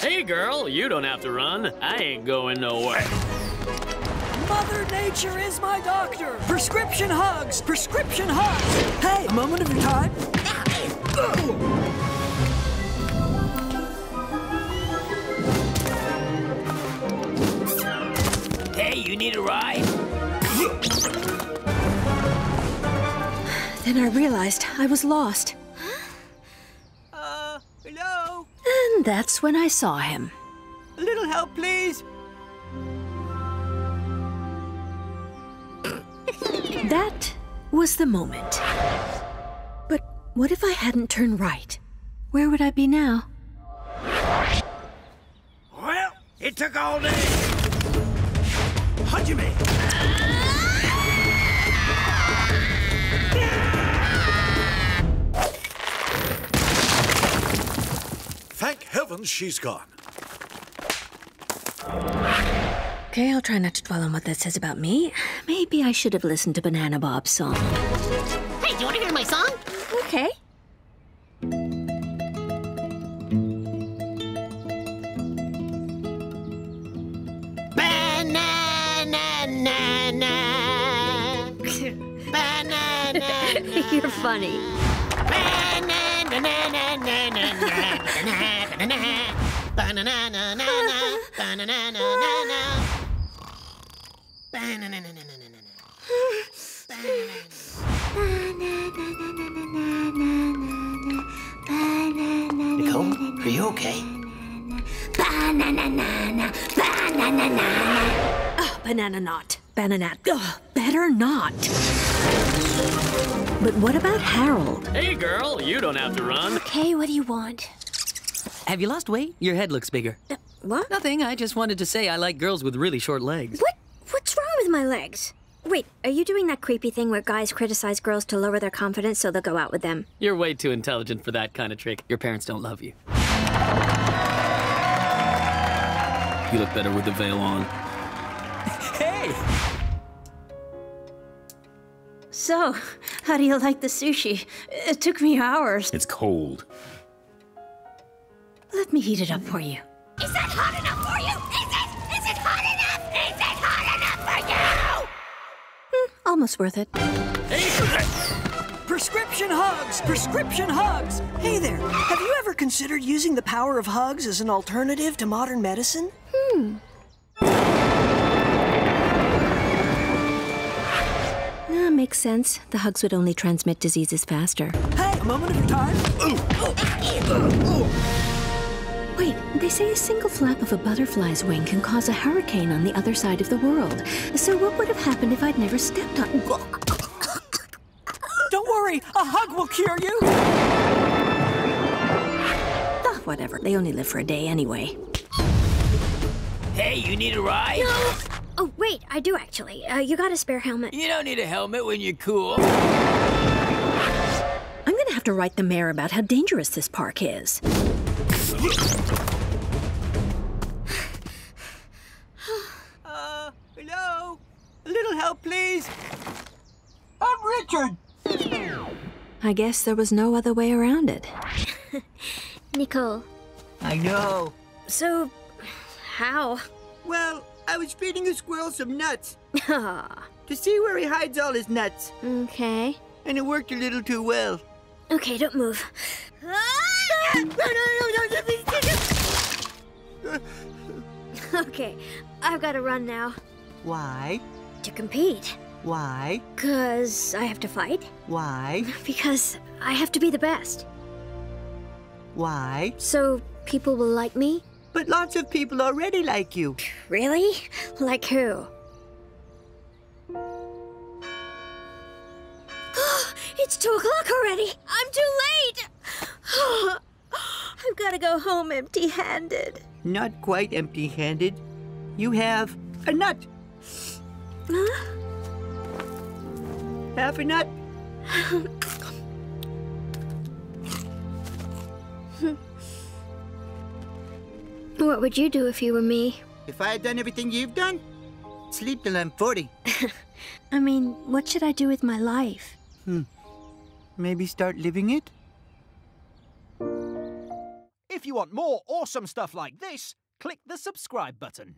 Hey, girl, you don't have to run. I ain't going nowhere. Mother Nature is my doctor. Prescription hugs. Prescription hugs. Hey, a moment of your time. Hey, you need a ride? Then I realized I was lost. That's when I saw him. A little help, please. That was the moment. But what if I hadn't turned right? Where would I be now? Well, it took all day. Hajime! Thank heavens she's gone. Okay, I'll try not to dwell on what that says about me. Maybe I should have listened to Banana Bob's song. Hey, do you want to hear my song? Okay. Banana. Banana. You're funny. Nicole, are you okay? Oh, banana knot. Banana. Ugh, better not. But what about Harold? Hey, girl, you don't have to run. Okay, what do you want? Have you lost weight? Your head looks bigger. What? Nothing. I just wanted to say I like girls with really short legs. What? What's wrong with my legs? Wait, are you doing that creepy thing where guys criticize girls to lower their confidence so they'll go out with them? You're way too intelligent for that kind of trick. Your parents don't love you. You look better with the veil on. Hey! So, how do you like the sushi? It took me hours. It's cold. Let me heat it up for you. Is that hot enough for you? Is it? Is it hot enough? Is it hot enough for you? Almost worth it. Prescription hugs. Prescription hugs. Hey there. Have you ever considered using the power of hugs as an alternative to modern medicine? Ah, makes sense. The hugs would only transmit diseases faster. Hey, a moment of your time. Wait, they say a single flap of a butterfly's wing can cause a hurricane on the other side of the world. So what would have happened if I'd never stepped on... Don't worry, a hug will cure you. Ah, whatever. They only live for a day anyway. Hey, you need a ride? Oh, wait, I do actually. Uh, you got a spare helmet. You don't need a helmet when you're cool. I'm gonna have to write the mayor about how dangerous this park is. Uh, hello? A little help, please. I'm Richard. I guess there was no other way around it. Nicole. I know. So, how? Well, I was feeding a squirrel some nuts to see where he hides all his nuts, okay. and it worked a little too well. Okay, don't move. okay, I've got to run now. Why? To compete. Why? Because I have to fight. Why? Because I have to be the best. Why? So people will like me? But lots of people already like you. Really? Like who? it's two o'clock already. I'm too late. I've got to go home empty handed. Not quite empty handed. You have a nut. Huh? Half a nut. What would you do if you were me? If I had done everything you've done, sleep till I'm 40. I mean, what should I do with my life? Hmm. Maybe start living it? If If you want more awesome stuff like this, click the subscribe button.